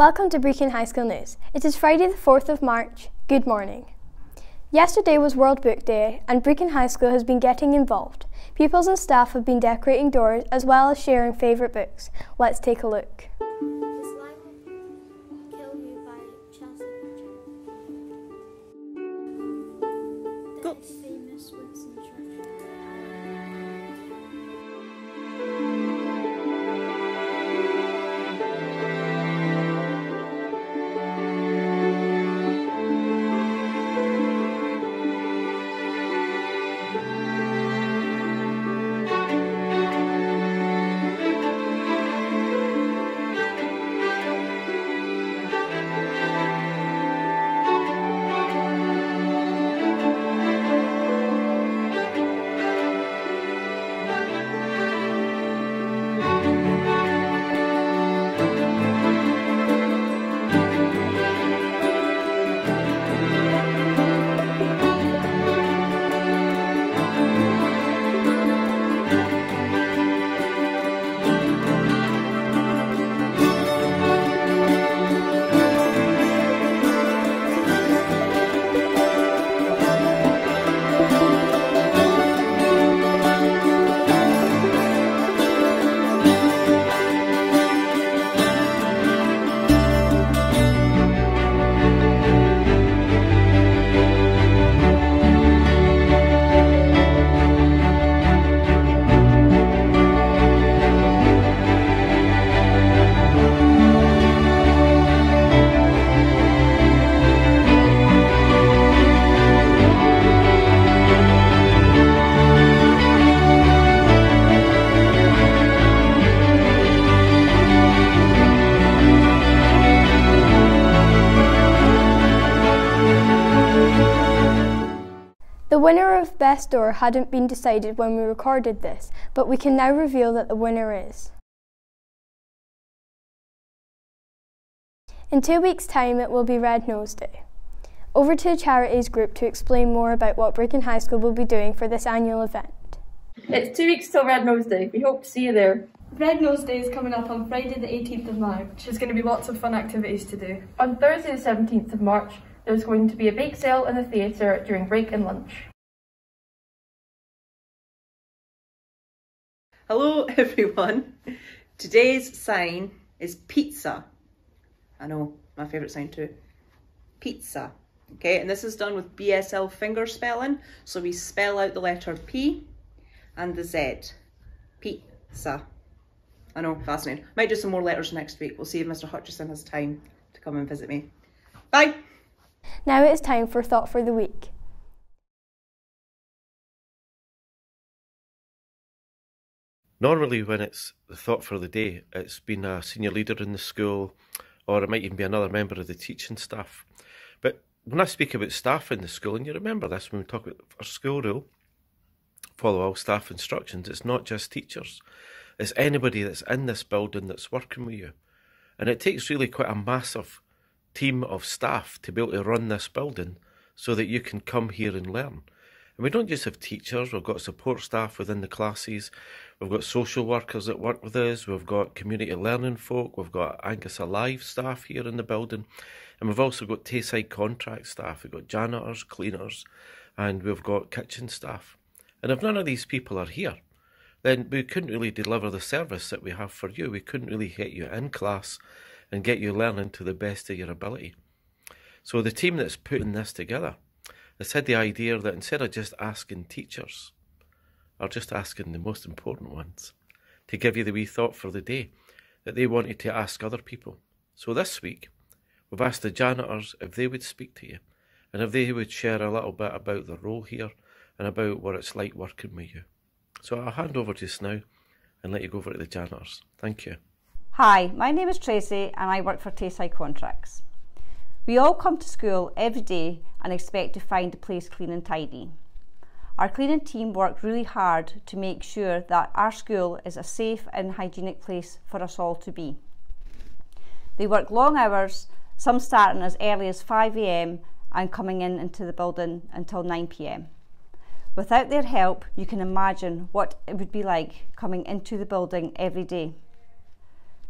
Welcome to Brechin High School News. It is Friday the 4th of March. Good morning. Yesterday was World Book Day and Brechin High School has been getting involved. Pupils and staff have been decorating doors as well as sharing favourite books. Let's take a look. Winner of Best Door hadn't been decided when we recorded this, but we can now reveal that the winner is. In two weeks' time, it will be Red Nose Day. Over to the Charities Group to explain more about what Brechin High School will be doing for this annual event. It's two weeks till Red Nose Day. We hope to see you there. Red Nose Day is coming up on Friday the 18th of March. There's going to be lots of fun activities to do. On Thursday the 17th of March, there's going to be a bake sale in the theatre during break and lunch. Hello everyone. Today's sign is pizza. I know, my favourite sign too. Pizza. Okay, and this is done with BSL finger spelling. So we spell out the letter P and the Z. Pizza. I know, fascinating. Might do some more letters next week. We'll see if Mr. Hutchison has time to come and visit me. Bye. Now it is time for Thought for the Week. Normally, when it's the thought for the day, it's been a senior leader in the school, or it might even be another member of the teaching staff. But when I speak about staff in the school, and you remember this when we talk about our school rule, follow all staff instructions, it's not just teachers, it's anybody that's in this building that's working with you. And it takes really quite a massive team of staff to be able to run this building so that you can come here and learn. And we don't just have teachers, we've got support staff within the classes, we've got social workers that work with us, we've got community learning folk, we've got Angus Alive staff here in the building, and we've also got Tayside contract staff, we've got janitors, cleaners, and we've got kitchen staff. And if none of these people are here, then we couldn't really deliver the service that we have for you. We couldn't really get you in class and get you learning to the best of your ability. So the team that's putting this together has had the idea that instead of just asking teachers, or just asking the most important ones, to give you the wee thought for the day, that they wanted to ask other people. So this week, we've asked the janitors if they would speak to you, and if they would share a little bit about their role here and about what it's like working with you. So I'll hand over just now and let you go over to the janitors. Thank you. Hi, my name is Tracy and I work for Tayside Contracts. We all come to school every day and expect to find the place clean and tidy. Our cleaning team work really hard to make sure that our school is a safe and hygienic place for us all to be. They work long hours, some starting as early as 5am and coming in into the building until 9pm. Without their help, you can imagine what it would be like coming into the building every day.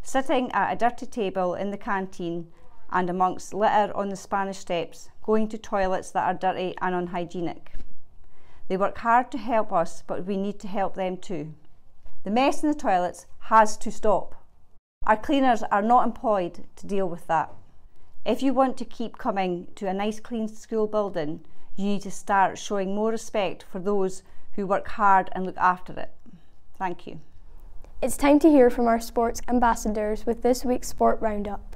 sitting at a dirty table in the canteen and amongst litter on the Spanish steps, going to toilets that are dirty and unhygienic. They work hard to help us, but we need to help them too. The mess in the toilets has to stop. Our cleaners are not employed to deal with that. If you want to keep coming to a nice clean school building, you need to start showing more respect for those who work hard and look after it. Thank you. It's time to hear from our sports ambassadors with this week's Sport Roundup.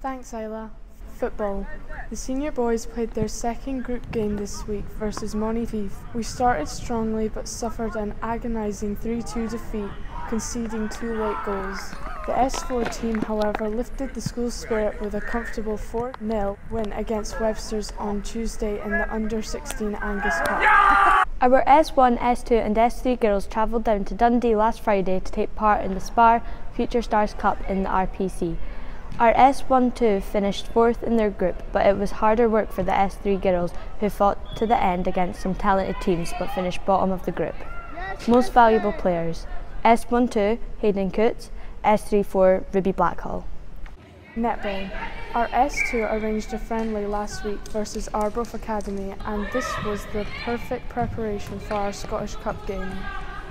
Thanks, Isla. Football. The senior boys played their second group game this week versus Monifieth. We started strongly but suffered an agonising 3 2 defeat, conceding two late goals. The S4 team, however, lifted the school's spirit with a comfortable 4 0 win against Webster's on Tuesday in the Under 16 Angus Cup. Our S1, S2, and S3 girls travelled down to Dundee last Friday to take part in the SPAR Future Stars Cup in the RPC. Our S1-2 finished fourth in their group, but it was harder work for the S3 girls who fought to the end against some talented teams but finished bottom of the group. Most valuable players S1-2 Hayden Coots, S3-4 Ruby Blackhall. Netball. Our S2 arranged a friendly last week versus Arbroath Academy, and this was the perfect preparation for our Scottish Cup game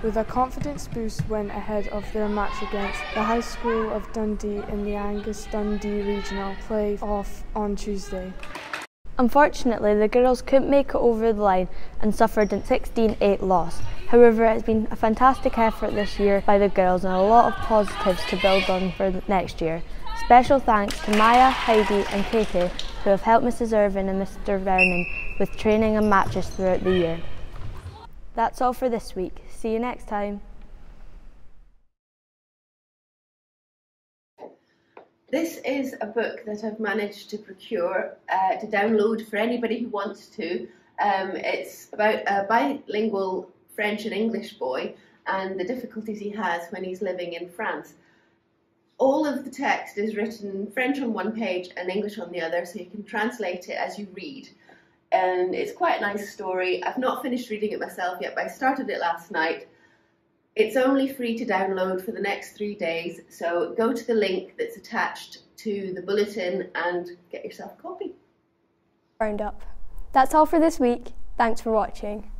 with a confidence boost win ahead of their match against the High School of Dundee in the Angus Dundee Regional play off on Tuesday. Unfortunately, the girls couldn't make it over the line and suffered a 16-8 loss. However, it's been a fantastic effort this year by the girls and a lot of positives to build on for next year. Special thanks to Maya, Heidi and Katie who have helped Mrs Irvin and Mr Vernon with training and matches throughout the year. That's all for this week. See you next time. This is a book that I've managed to procure uh, to download for anybody who wants to. Um, it's about a bilingual French and English boy and the difficulties he has when he's living in France. All of the text is written French on one page and English on the other, so you can translate it as you read and it's quite a nice story. I've not finished reading it myself yet, but I started it last night. It's only free to download for the next three days, so go to the link that's attached to the bulletin and get yourself a copy. Roundup. That's all for this week. Thanks for watching.